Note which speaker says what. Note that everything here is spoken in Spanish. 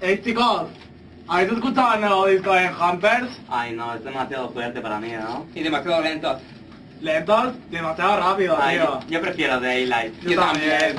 Speaker 1: Este hey chicos, ¿habéis escuchado el nuevo disco de Humpers?
Speaker 2: Ay, no, es demasiado fuerte para mí, ¿no?
Speaker 3: Y demasiado lentos.
Speaker 1: Lentos, demasiado rápido,
Speaker 2: Ay,
Speaker 1: tío.
Speaker 2: yo prefiero Daylight.
Speaker 1: Yo también.